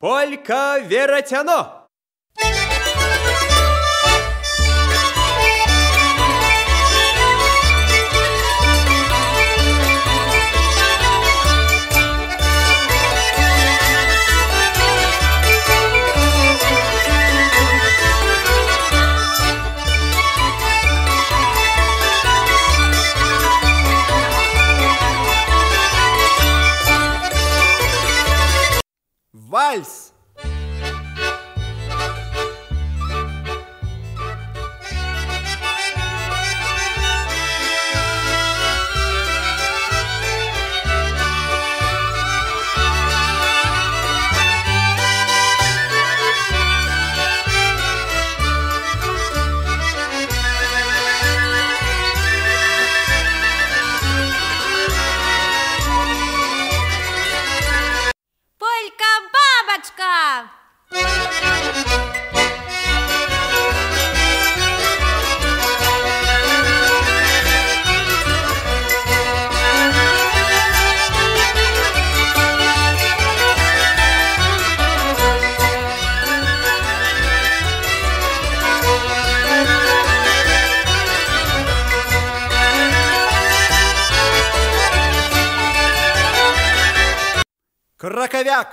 Полька Веротяно! trials Căveac!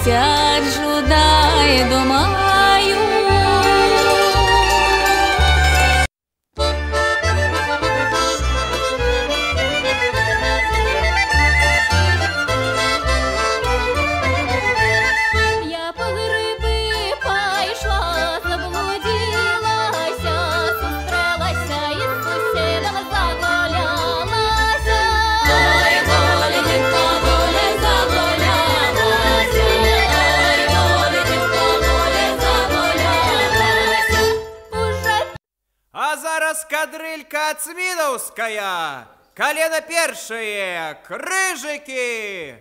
Indonesia зараз кадрилька Цміновськая. Колено першее, крыжики.